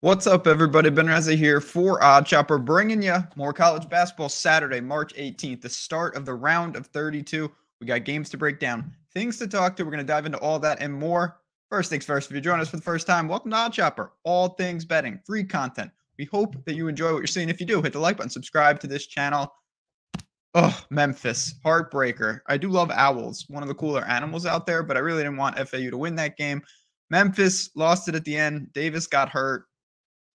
What's up, everybody? Ben Rasa here for OddsShopper, bringing you more college basketball Saturday, March 18th, the start of the round of 32. We got games to break down, things to talk to. We're going to dive into all that and more. First things first, if you're joining us for the first time, welcome to OddsShopper, all things betting, free content. We hope that you enjoy what you're seeing. If you do, hit the like button, subscribe to this channel. Oh, Memphis, heartbreaker. I do love owls, one of the cooler animals out there, but I really didn't want FAU to win that game. Memphis lost it at the end. Davis got hurt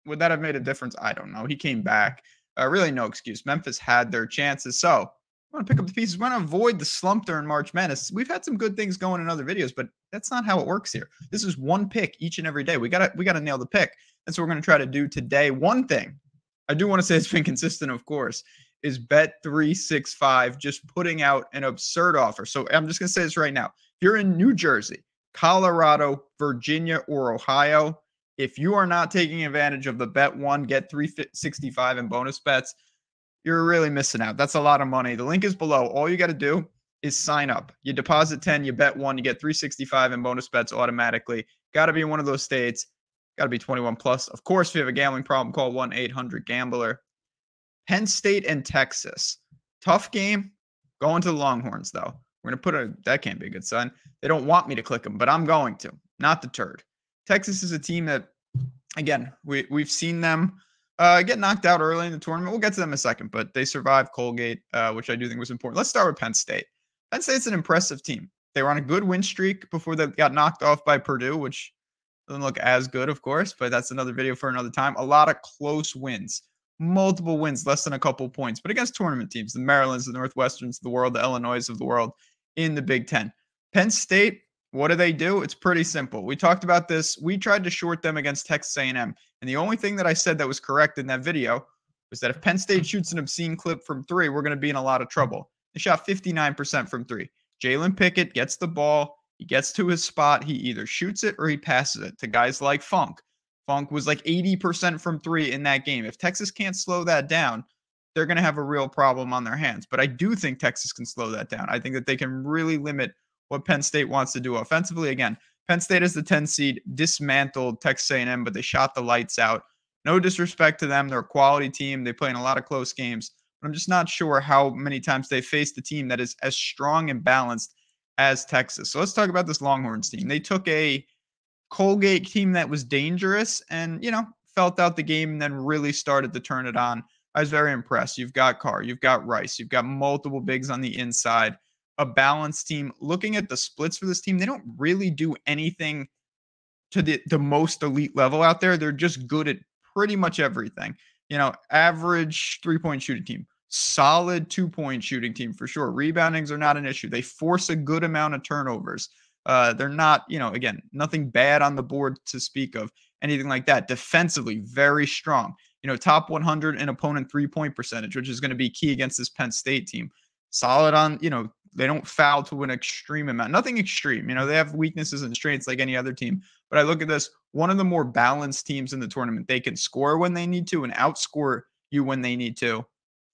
would that have made a difference? I don't know. He came back. Uh, really, no excuse. Memphis had their chances. So I want to pick up the pieces. Want to avoid the slump during March Madness. We've had some good things going in other videos, but that's not how it works here. This is one pick each and every day. We gotta we gotta nail the pick. That's what we're gonna try to do today. One thing I do want to say it's been consistent, of course, is Bet three six five just putting out an absurd offer. So I'm just gonna say this right now. If you're in New Jersey, Colorado, Virginia, or Ohio, if you are not taking advantage of the bet one, get 365 in bonus bets, you're really missing out. That's a lot of money. The link is below. All you got to do is sign up. You deposit 10, you bet one, you get 365 in bonus bets automatically. Got to be in one of those states. Got to be 21 plus. Of course, if you have a gambling problem, call 1 800 Gambler. Penn State and Texas. Tough game. Going to the Longhorns, though. We're going to put a, that can't be a good sign. They don't want me to click them, but I'm going to. Not deterred. Texas is a team that, again, we, we've seen them uh, get knocked out early in the tournament. We'll get to them in a second, but they survived Colgate, uh, which I do think was important. Let's start with Penn State. Penn State's an impressive team. They were on a good win streak before they got knocked off by Purdue, which doesn't look as good, of course, but that's another video for another time. A lot of close wins, multiple wins, less than a couple points, but against tournament teams, the Marylands, the Northwesterns of the world, the Illinois of the world in the Big Ten. Penn State what do they do? It's pretty simple. We talked about this. We tried to short them against Texas A&M, and the only thing that I said that was correct in that video was that if Penn State shoots an obscene clip from three, we're going to be in a lot of trouble. They shot 59% from three. Jalen Pickett gets the ball. He gets to his spot. He either shoots it or he passes it to guys like Funk. Funk was like 80% from three in that game. If Texas can't slow that down, they're going to have a real problem on their hands. But I do think Texas can slow that down. I think that they can really limit what Penn State wants to do offensively. Again, Penn State is the 10 seed, dismantled Texas A&M, but they shot the lights out. No disrespect to them; they're a quality team. They play in a lot of close games, but I'm just not sure how many times they faced a team that is as strong and balanced as Texas. So let's talk about this Longhorns team. They took a Colgate team that was dangerous and you know felt out the game and then really started to turn it on. I was very impressed. You've got Carr, you've got Rice, you've got multiple bigs on the inside a balanced team. Looking at the splits for this team, they don't really do anything to the, the most elite level out there. They're just good at pretty much everything. You know, average three point shooting team, solid two point shooting team for sure. Reboundings are not an issue. They force a good amount of turnovers. Uh, they're not, you know, again, nothing bad on the board to speak of, anything like that. Defensively, very strong. You know, top 100 in opponent three point percentage, which is going to be key against this Penn State team. Solid on, you know, they don't foul to an extreme amount. Nothing extreme. You know, they have weaknesses and strengths like any other team. But I look at this, one of the more balanced teams in the tournament. They can score when they need to and outscore you when they need to.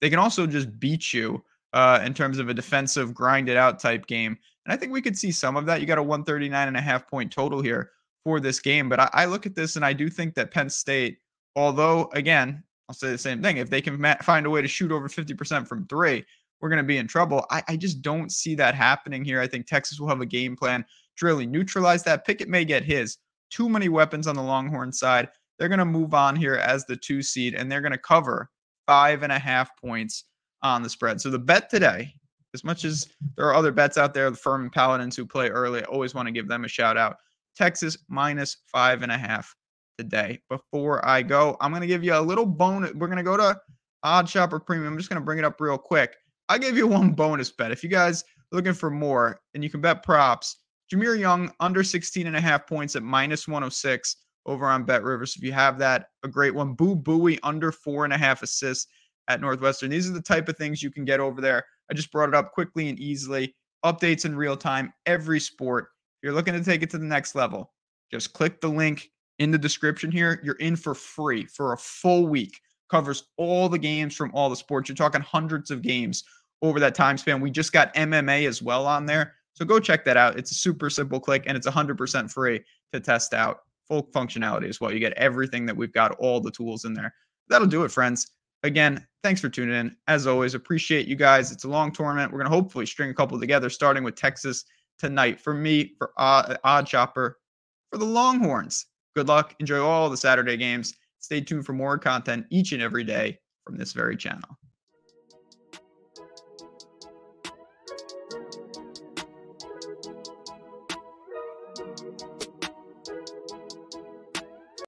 They can also just beat you uh, in terms of a defensive, grinded out type game. And I think we could see some of that. You got a 139 and a half point total here for this game. But I, I look at this and I do think that Penn State, although, again, I'll say the same thing. If they can find a way to shoot over 50% from three, we're going to be in trouble. I, I just don't see that happening here. I think Texas will have a game plan to really neutralize that. Pickett may get his. Too many weapons on the Longhorn side. They're going to move on here as the two seed, and they're going to cover five and a half points on the spread. So the bet today, as much as there are other bets out there, the Furman Paladins who play early, I always want to give them a shout out. Texas minus five and a half today. Before I go, I'm going to give you a little bonus. We're going to go to OddsShopper Premium. I'm just going to bring it up real quick. I'll give you one bonus bet. If you guys are looking for more and you can bet props, Jahmir Young under 16 and a half points at minus 106 over on Bet Rivers. If you have that, a great one. Boo Buie under four and a half assists at Northwestern. These are the type of things you can get over there. I just brought it up quickly and easily. Updates in real time, every sport. If you're looking to take it to the next level, just click the link in the description here. You're in for free for a full week covers all the games from all the sports. You're talking hundreds of games over that time span. We just got MMA as well on there. So go check that out. It's a super simple click and it's 100% free to test out full functionality as well. You get everything that we've got, all the tools in there. That'll do it, friends. Again, thanks for tuning in. As always, appreciate you guys. It's a long tournament. We're going to hopefully string a couple together, starting with Texas tonight. For me, for Odd, OddsShopper, for the Longhorns. Good luck. Enjoy all the Saturday games. Stay tuned for more content each and every day from this very channel.